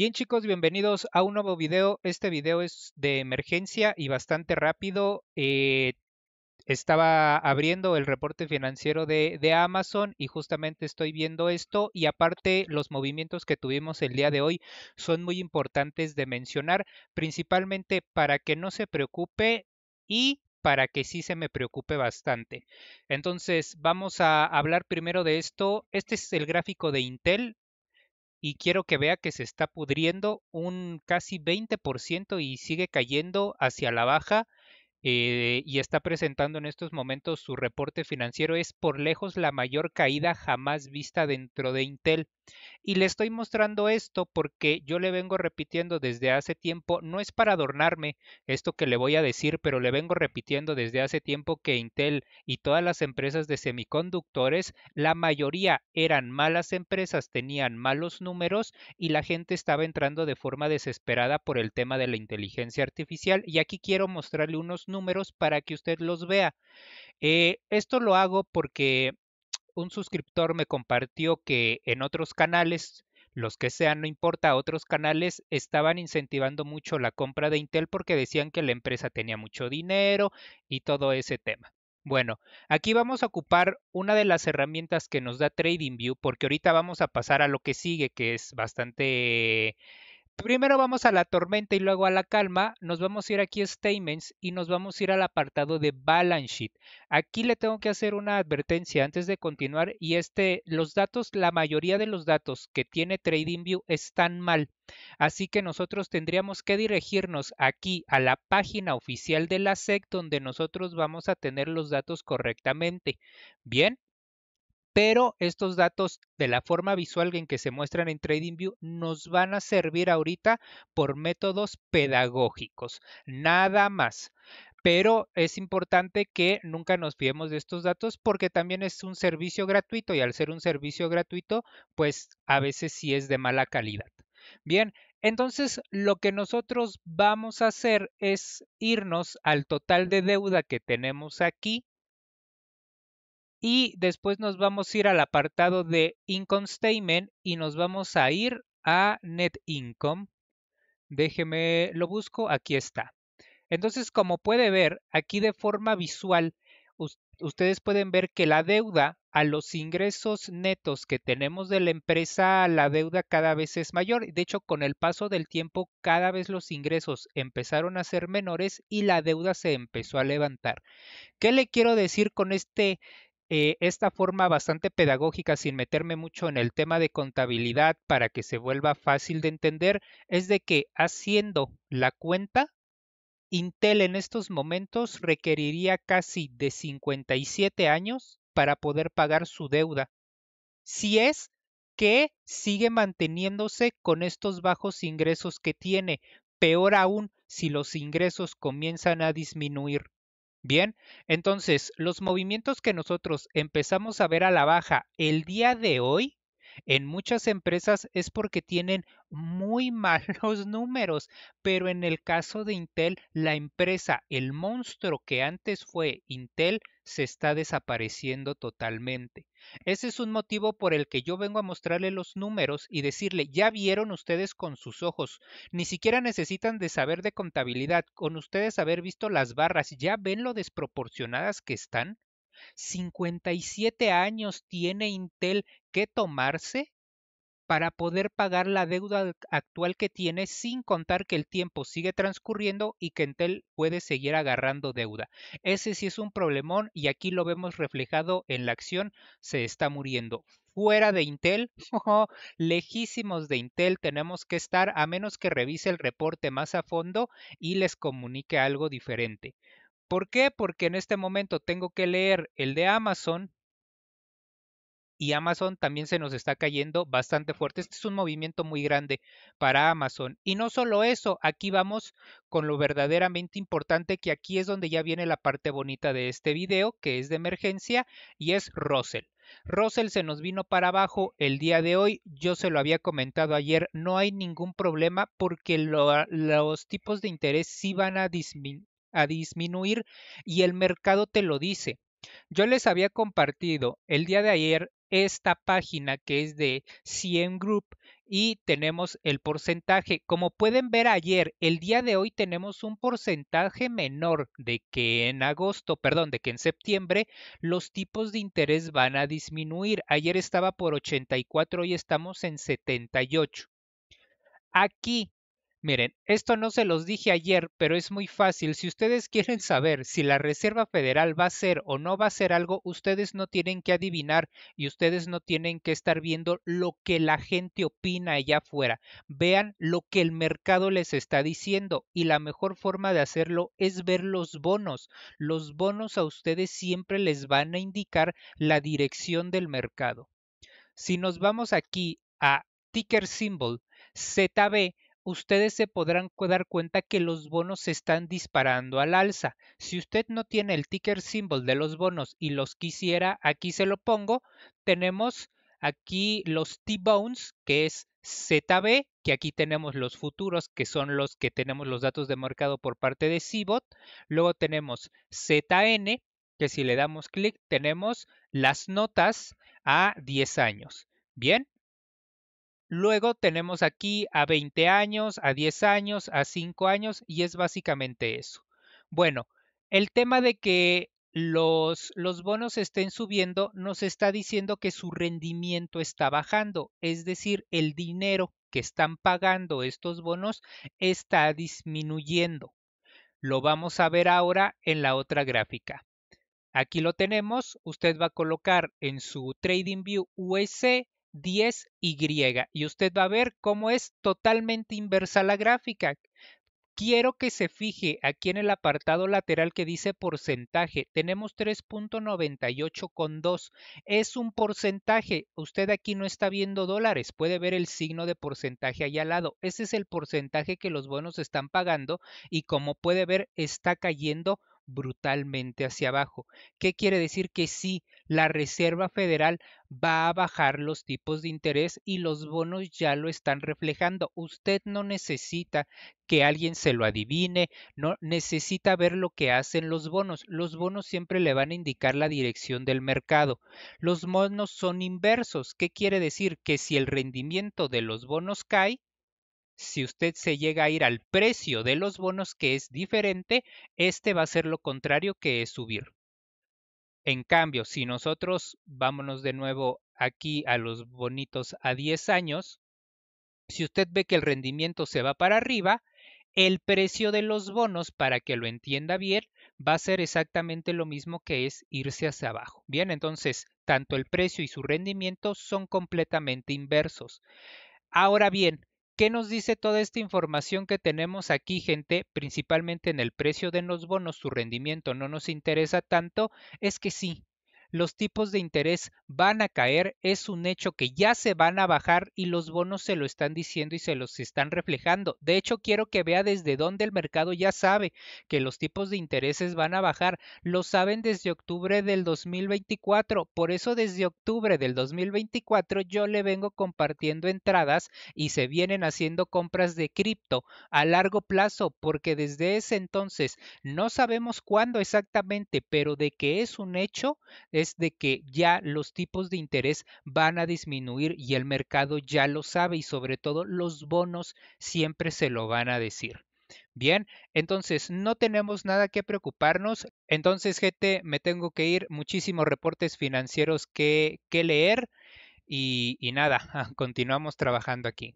Bien chicos, bienvenidos a un nuevo video. Este video es de emergencia y bastante rápido. Eh, estaba abriendo el reporte financiero de, de, Amazon y justamente estoy viendo esto y aparte los movimientos que tuvimos el día de hoy son muy importantes de mencionar, principalmente para que no se preocupe y para que sí se me preocupe bastante. Entonces, vamos a hablar primero de esto. Este es el gráfico de Intel y quiero que vea que se está pudriendo un casi 20% y sigue cayendo hacia la baja eh, y está presentando en estos momentos su reporte financiero. Es por lejos la mayor caída jamás vista dentro de Intel. Y le estoy mostrando esto porque yo le vengo repitiendo desde hace tiempo, no es para adornarme esto que le voy a decir, pero le vengo repitiendo desde hace tiempo que Intel y todas las empresas de semiconductores, la mayoría eran malas empresas, tenían malos números y la gente estaba entrando de forma desesperada por el tema de la inteligencia artificial. Y aquí quiero mostrarle unos números para que usted los vea. Eh, esto lo hago porque un suscriptor me compartió que en otros canales, los que sean, no importa, otros canales estaban incentivando mucho la compra de Intel porque decían que la empresa tenía mucho dinero y todo ese tema. Bueno, aquí vamos a ocupar una de las herramientas que nos da TradingView porque ahorita vamos a pasar a lo que sigue, que es bastante Primero vamos a la tormenta y luego a la calma. Nos vamos a ir aquí a Statements y nos vamos a ir al apartado de Balance Sheet. Aquí le tengo que hacer una advertencia antes de continuar y este, los datos, la mayoría de los datos que tiene TradingView están mal. Así que nosotros tendríamos que dirigirnos aquí a la página oficial de la SEC donde nosotros vamos a tener los datos correctamente. Bien, pero estos datos de la forma visual en que se muestran en TradingView nos van a servir ahorita por métodos pedagógicos, nada más. Pero es importante que nunca nos fiemos de estos datos porque también es un servicio gratuito y al ser un servicio gratuito, pues a veces sí es de mala calidad. Bien, entonces lo que nosotros vamos a hacer es irnos al total de deuda que tenemos aquí y después nos vamos a ir al apartado de Income Statement y nos vamos a ir a Net Income. Déjeme, lo busco, aquí está. Entonces, como puede ver, aquí de forma visual, ustedes pueden ver que la deuda a los ingresos netos que tenemos de la empresa, la deuda cada vez es mayor. De hecho, con el paso del tiempo, cada vez los ingresos empezaron a ser menores y la deuda se empezó a levantar. ¿Qué le quiero decir con este eh, esta forma bastante pedagógica, sin meterme mucho en el tema de contabilidad para que se vuelva fácil de entender, es de que haciendo la cuenta, Intel en estos momentos requeriría casi de 57 años para poder pagar su deuda. Si es que sigue manteniéndose con estos bajos ingresos que tiene, peor aún si los ingresos comienzan a disminuir. Bien, entonces los movimientos que nosotros empezamos a ver a la baja el día de hoy en muchas empresas es porque tienen muy malos números, pero en el caso de Intel, la empresa, el monstruo que antes fue Intel, se está desapareciendo totalmente. Ese es un motivo por el que yo vengo a mostrarle los números y decirle, ya vieron ustedes con sus ojos, ni siquiera necesitan de saber de contabilidad, con ustedes haber visto las barras, ya ven lo desproporcionadas que están. 57 años tiene Intel que tomarse para poder pagar la deuda actual que tiene sin contar que el tiempo sigue transcurriendo y que Intel puede seguir agarrando deuda. Ese sí es un problemón y aquí lo vemos reflejado en la acción, se está muriendo. Fuera de Intel, lejísimos de Intel tenemos que estar a menos que revise el reporte más a fondo y les comunique algo diferente. ¿Por qué? Porque en este momento tengo que leer el de Amazon y Amazon también se nos está cayendo bastante fuerte. Este es un movimiento muy grande para Amazon. Y no solo eso, aquí vamos con lo verdaderamente importante que aquí es donde ya viene la parte bonita de este video, que es de emergencia, y es Russell. Russell se nos vino para abajo el día de hoy. Yo se lo había comentado ayer, no hay ningún problema porque los tipos de interés sí van a disminuir a disminuir y el mercado te lo dice. Yo les había compartido el día de ayer esta página que es de CM Group y tenemos el porcentaje. Como pueden ver ayer, el día de hoy tenemos un porcentaje menor de que en agosto, perdón, de que en septiembre los tipos de interés van a disminuir. Ayer estaba por 84, hoy estamos en 78. Aquí Miren, esto no se los dije ayer, pero es muy fácil. Si ustedes quieren saber si la Reserva Federal va a ser o no va a ser algo, ustedes no tienen que adivinar y ustedes no tienen que estar viendo lo que la gente opina allá afuera. Vean lo que el mercado les está diciendo y la mejor forma de hacerlo es ver los bonos. Los bonos a ustedes siempre les van a indicar la dirección del mercado. Si nos vamos aquí a ticker symbol ZB, ustedes se podrán dar cuenta que los bonos se están disparando al alza. Si usted no tiene el ticker symbol de los bonos y los quisiera, aquí se lo pongo. Tenemos aquí los T-Bones, que es ZB, que aquí tenemos los futuros, que son los que tenemos los datos de mercado por parte de CBOT. Luego tenemos ZN, que si le damos clic tenemos las notas a 10 años. Bien, Luego tenemos aquí a 20 años, a 10 años, a 5 años y es básicamente eso. Bueno, el tema de que los, bonos estén subiendo nos está diciendo que su rendimiento está bajando, es decir, el dinero que están pagando estos bonos está disminuyendo. Lo vamos a ver ahora en la otra gráfica. Aquí lo tenemos, usted va a colocar en su TradingView US 10Y y usted va a ver cómo es totalmente inversa la gráfica. Quiero que se fije aquí en el apartado lateral que dice porcentaje. Tenemos 3.98 con 2. Es un porcentaje. Usted aquí no está viendo dólares. Puede ver el signo de porcentaje ahí al lado. Ese es el porcentaje que los bonos están pagando y como puede ver está cayendo brutalmente hacia abajo. ¿Qué quiere decir? Que sí, la Reserva Federal va a bajar los tipos de interés y los bonos ya lo están reflejando. Usted no necesita que alguien se lo adivine, no necesita ver lo que hacen los bonos. Los bonos siempre le van a indicar la dirección del mercado. Los bonos son inversos. ¿Qué quiere decir? Que si el rendimiento de los bonos cae, si usted se llega a ir al precio de los bonos que es diferente, este va a ser lo contrario que es subir. En cambio, si nosotros vámonos de nuevo aquí a los bonitos a 10 años, si usted ve que el rendimiento se va para arriba, el precio de los bonos, para que lo entienda bien, va a ser exactamente lo mismo que es irse hacia abajo. Bien, entonces, tanto el precio y su rendimiento son completamente inversos. Ahora bien, ¿Qué nos dice toda esta información que tenemos aquí, gente? Principalmente en el precio de los bonos, su rendimiento no nos interesa tanto, es que sí, los tipos de interés van a caer, es un hecho que ya se van a bajar y los bonos se lo están diciendo y se los están reflejando. De hecho, quiero que vea desde dónde el mercado ya sabe que los tipos de intereses van a bajar. Lo saben desde octubre del 2024. Por eso desde octubre del 2024 yo le vengo compartiendo entradas y se vienen haciendo compras de cripto a largo plazo porque desde ese entonces no sabemos cuándo exactamente, pero de que es un hecho, es de que ya los tipos de interés van a disminuir y el mercado ya lo sabe y sobre todo los bonos siempre se lo van a decir. Bien, entonces no tenemos nada que preocuparnos. Entonces, gente, me tengo que ir. Muchísimos reportes financieros que, leer. Y nada, continuamos trabajando aquí.